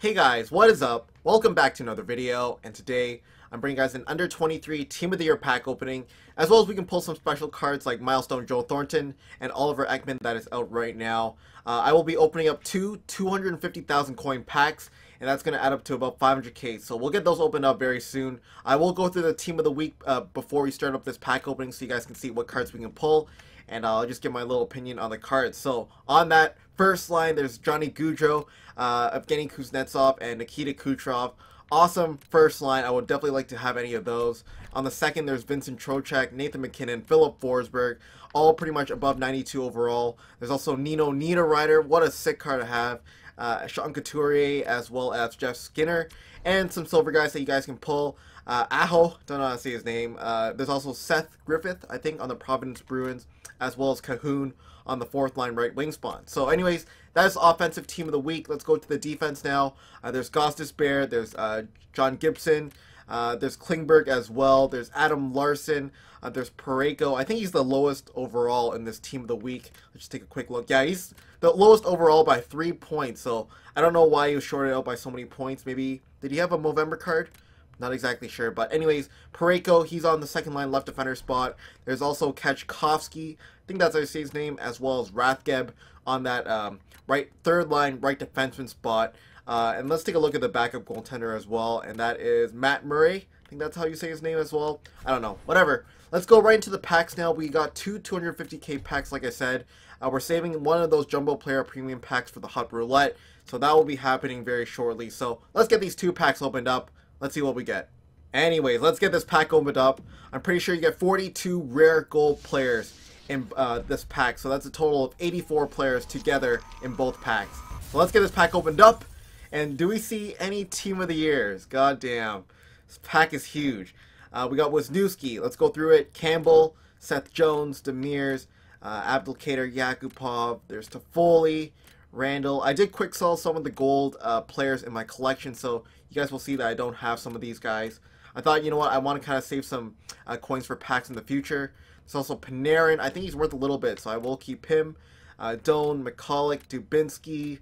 Hey guys, what is up? Welcome back to another video, and today I'm bringing guys an under 23 Team of the Year pack opening, as well as we can pull some special cards like Milestone Joe Thornton and Oliver Ekman that is out right now. Uh, I will be opening up two 250,000 coin packs, and that's going to add up to about 500k, so we'll get those opened up very soon. I will go through the Team of the Week uh, before we start up this pack opening so you guys can see what cards we can pull, and I'll just give my little opinion on the cards. So on that first line, there's Johnny Gaudreau, uh, Evgeny Kuznetsov, and Nikita Kucherov. Awesome first line. I would definitely like to have any of those. On the second, there's Vincent Trocheck, Nathan MacKinnon, Filip Forsberg, all pretty much above 92 overall. There's also Nino Niederreiter. What a sick card to have. Uh, Sean Couturier, as well as Jeff Skinner, and some silver guys that you guys can pull. Uh, Aho, don't know how to say his name. Uh, there's also Seth Griffith, I think, on the Providence Bruins, as well as Kahun on the fourth line right wing spawn. So anyways, that is offensive team of the week. Let's go to the defense now. Uh, there's Gostisbehere, there's uh, John Gibson, uh, there's Klingberg as well, there's Adam Larsson. uh, there's Parayko. I think he's the lowest overall in this team of the week. Let's just take a quick look. Yeah, he's the lowest overall by three points. So I don't know why he was shorted out by so many points. Maybe, did he have a Movember card? Not exactly sure, but anyways, Parayko, he's on the second line left defender spot. There's also Kachkovsky, I think that's how you say his name, as well as Rathgeb on that um, right third line right defenseman spot. Uh, and let's take a look at the backup goaltender as well, and that is Matt Murray. I think that's how you say his name as well. I don't know, whatever. Let's go right into the packs now. We got two 250k packs, like I said. Uh, we're saving one of those jumbo player premium packs for the hot roulette, so that will be happening very shortly. So let's get these two packs opened up. Let's see what we get. Anyways, let's get this pack opened up. I'm pretty sure you get 42 rare gold players in uh, this pack. So that's a total of 84 players together in both packs. So let's get this pack opened up. And do we see any Team of the Years? God damn. This pack is huge. Uh, we got Wisniewski. Let's go through it. Campbell, Seth Jones, Demers, uh, Abdelkader Yakupov. There's Toffoli, Randall. I did quick sell some of the gold uh, players in my collection, so you guys will see that I don't have some of these guys. I thought, you know what, I want to kind of save some uh, coins for packs in the future. There's also Panarin. I think he's worth a little bit, so I will keep him. Uh, Doan, McCulloch, Dubinsky.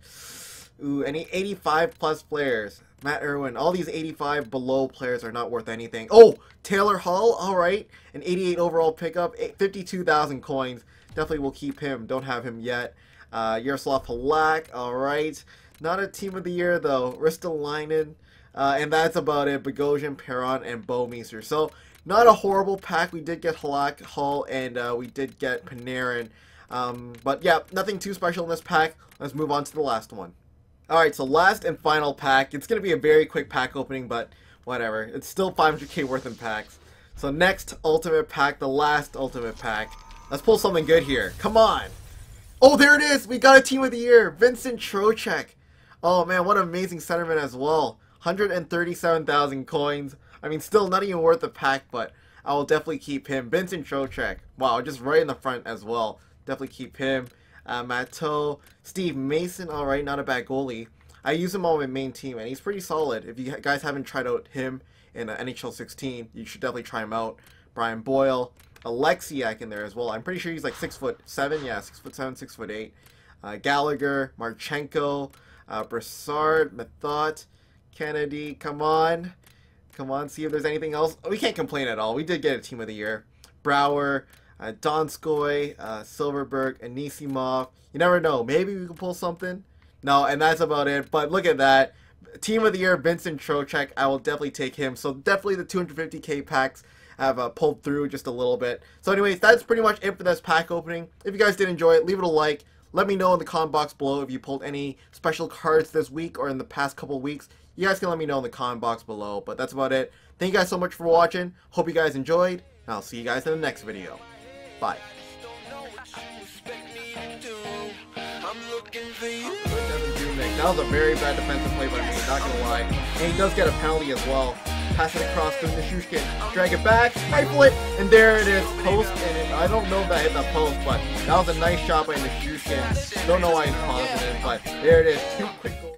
Ooh, any 85 plus players. Matt Irwin. All these 85 below players are not worth anything. Oh, Taylor Hall. All right. An 88 overall pickup. 52,000 coins. Definitely will keep him. Don't have him yet. Uh, Yaroslav Halak, alright. Not a team of the year, though. Ristolainen. Uh, and that's about it. Bogosian, Perron, and Bouwmeester. So, not a horrible pack. We did get Halak, Hall, and uh, we did get Panarin. Um, but yeah, nothing too special in this pack. Let's move on to the last one. Alright, so last and final pack. It's going to be a very quick pack opening, but whatever. It's still 500k worth in packs. So next ultimate pack, the last ultimate pack. Let's pull something good here. Come on! Oh, there it is! We got a team of the year! Vincent Trocheck! Oh man, what an amazing centerman as well. 137,000 coins. I mean, still not even worth the pack, but I will definitely keep him. Vincent Trocheck. Wow, just right in the front as well. Definitely keep him. Uh. Steve Mason. Alright, not a bad goalie. I use him on my main team, and he's pretty solid. If you guys haven't tried out him in uh, NHL 16, you should definitely try him out. Brian Boyle. Alexiak in there as well. I'm pretty sure he's like six foot seven. Yeah, six foot seven, six foot eight. Uh, Gallagher, Marchenko, uh, Brassard, Methot, Kennedy. Come on, come on. See if there's anything else. We can't complain at all. We did get a team of the year. Brouwer, uh, Donskoy, uh, Silfverberg, Anisimov. You never know. Maybe we can pull something. No, and that's about it. But look at that. Team of the year, Vincent Trocheck. I will definitely take him. So definitely the 250k packs have uh, pulled through just a little bit. So anyways, that's pretty much it for this pack opening. If you guys did enjoy it, leave it a like. Let me know in the comment box below if you pulled any special cards this week or in the past couple weeks. You guys can let me know in the comment box below. But that's about it. Thank you guys so much for watching. Hope you guys enjoyed. I'll see you guys in the next video. Bye. That was a very bad defensive play by me, not gonna lie. And he does get a penalty as well pass it across to Nichushkin, drag it back, rifle it, and there it is, post, and I don't know if that hit the post, but that was a nice shot by Nichushkin. Don't know why he's positive, but there it is, two quick goals.